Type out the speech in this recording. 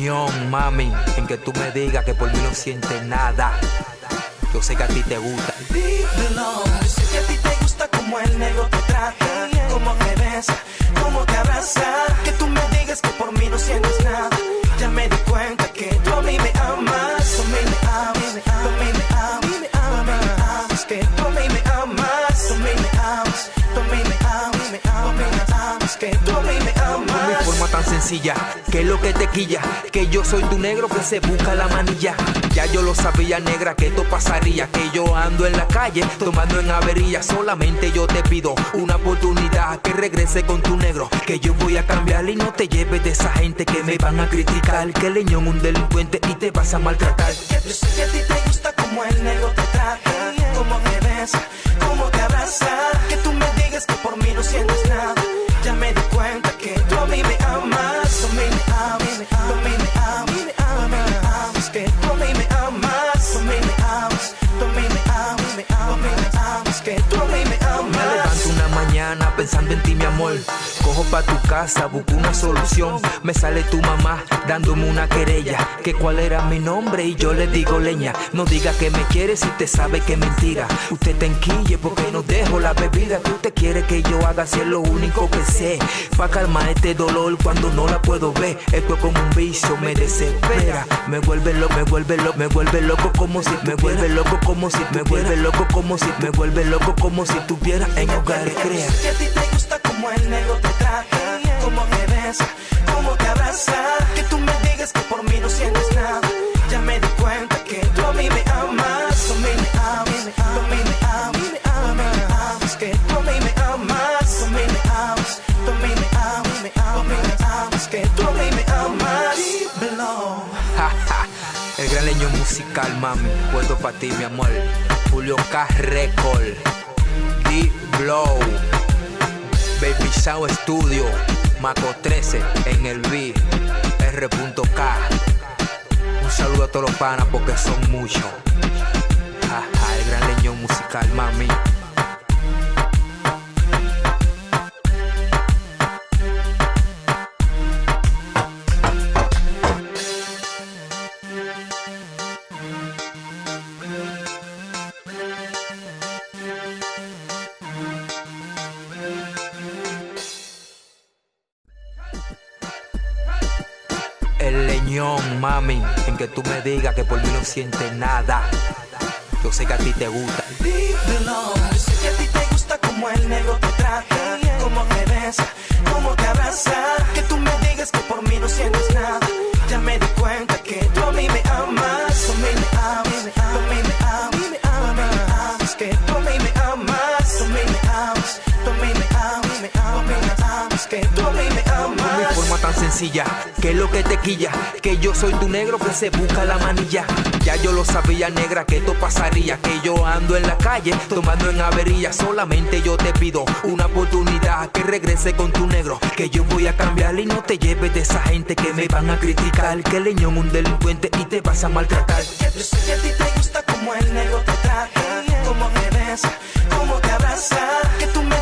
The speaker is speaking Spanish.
leñón, mami, en que tú me digas que por mí no sientes nada. Yo sé que a ti te gusta. Yo sé que a ti te gusta como el negro te trata, como te besa, como te abraza. Que tú me digas que por mí no sientes nada. Ya me di cuenta que tú a mí me amas, tú a mí me amas, tú a mí me amas, tú a mí me amas. Que tú a mí me amas, tú a mí me amas, tú a mí me amas, me. Que tú a mí me amas. Sencilla, que lo que te quilla, que yo soy tu negro que se busca la manilla. Ya yo lo sabía, negra, que esto pasaría, que yo ando en la calle tomando en avería. Solamente yo te pido una oportunidad, que regrese con tu negro, que yo voy a cambiar y no te lleves de esa gente que me van a criticar, que leñón un delincuente y te vas a maltratar. Yo sé que a ti te gusta como el negro te trata, como te besa, como me amas, tú a mí me pensando en ti, mi amor. Cojo pa' tu casa, busco una solución. Me sale tu mamá dándome una querella. Que cuál era mi nombre y yo le digo leña. No diga que me quiere si usted sabe que es mentira. Usted te enquille porque no dejo la bebida que usted quiere que yo haga si es lo único que sé. Pa' calmar este dolor cuando no la puedo ver. Esto es como un vicio, me desespera. Me vuelve loco, me vuelve loco, me vuelve loco como si me vuelve loco como si me vuelve loco como si me vuelve loco como si tuviera en hogar crea. Como el negro te trata, como te besa, como te abraza. Que tú me digas que por mí no sientes nada. Ya me di cuenta que tú a mí me amas, tú a mí me amas, tú me amas, tú me amas. Que tú a mí me amas, tú a mí me amas, tú a mí me amas, tú a me amas. Que tú a mí me amas. El gran leño musical, mami. Puesto para ti, mi amor. Julio K. Record. D-Blow. Sound Studio. Maco 13 en el B. R.K. Un saludo a todos los panas porque son muchos. Ja, el gran leño musical, mami. El leñón, mami. En que tú me digas que por mí no sientes nada. Yo sé que a ti te gusta. Yo sé que a ti te gusta como el negro te trata, como te besa, como te abraza. Tú a mí me forma tan sencilla, que es lo que te quilla, que yo soy tu negro que se busca la manilla. Ya yo lo sabía, negra, que esto pasaría, que yo ando en la calle tomando en avería. Solamente yo te pido una oportunidad, que regrese con tu negro, que yo voy a cambiar y no te lleves de esa gente que me van a criticar, que leñón un delincuente y te vas a maltratar. Yo sé que a ti te gusta como el negro te trata, como te besa, como te abraza. Que tú me